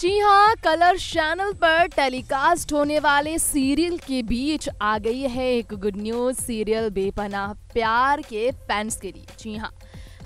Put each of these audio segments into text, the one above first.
जी हाँ colour channel पर telecast होने वाले सीरियल के बीच आ गई है एक गुड न्यूज़ सीरियल बेपनाह प्यार के फैंस के लिए। जी हाँ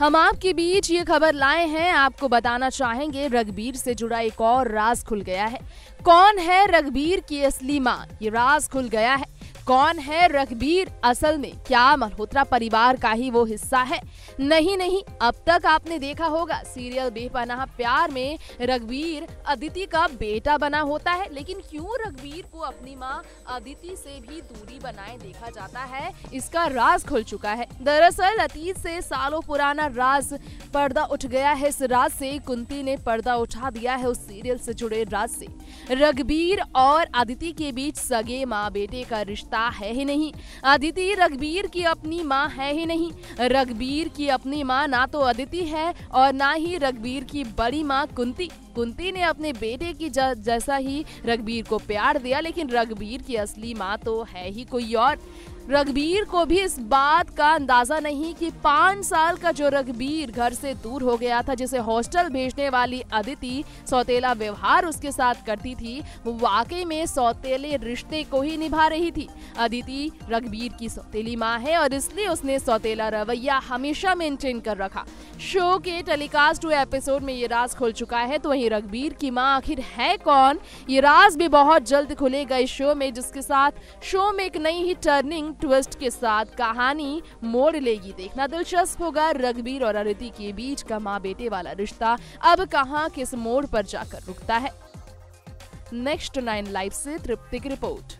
हम आपके बीच ये खबर लाए हैं, आपको बताना चाहेंगे रघबीर से जुड़ा एक और राज खुल गया है। कौन है रघबीर की असली माँ? ये राज खुल गया है। कौन है रघबीर असल में क्या मल्होत्रा परिवार का ही वो हिस्सा है? नहीं नहीं, अब तक आपने देखा होगा, सीरियल बेपनाह प्यार में रघबीर अदिति का बेटा बना होता है। लेकिन क्यों रघबीर को अपनी माँ अदिति से भी दूरी बनाए देखा जाता है? इसका राज खुल चुका है। दरअसल अतीत से सालों पुराना राज पर्दा उठ गया है। इस राज से कुंती ने पर्दा उठा दिया है उस सीरियल से जुड़े राज से। रघबीर और अदिति के बीच सगे माँ बेटे का रिश्ता रिश्ता है ही नहीं। अदिति रघबीर की अपनी माँ है ही नहीं। रघबीर की अपनी माँ ना तो अदिति है और ना ही रघबीर की बड़ी माँ कुंती। कुंती ने अपने बेटे की जैसा ही रघबीर को प्यार दिया, लेकिन रघबीर की असली माँ तो है ही कोई और। रघबीर को भी इस बात का अंदाज़ा नहीं कि पाँच साल का जो रघबीर घर से दूर हो गया था, जिसे हॉस्टल भेजने वाली अदिति सौतेला व्यवहार उसके साथ करती थी, वो वाकई में सौतेले रिश्ते को ही निभा रही थी। अदिति रघबीर की सौतेली माँ है और इसलिए उसने सौतेला रवैया हमेशा मेंटेन कर रखा। शो के टेलीकास्ट हुए एपिसोड में ये राज खुल चुका है तो वहीं रघबीर की माँ आखिर है कौन? ये राज भी बहुत जल्द खुलेगा इस शो में, जिसके साथ शो में एक नई ही टर्निंग ट्विस्ट के साथ कहानी मोड़ लेगी। देखना दिलचस्प होगा रघबीर और अरिति के बीच का माँ बेटे वाला रिश्ता अब कहाँ किस मोड़ पर जाकर रुकता है। नेक्स्ट नाइन लाइव से तृप्ति की रिपोर्ट।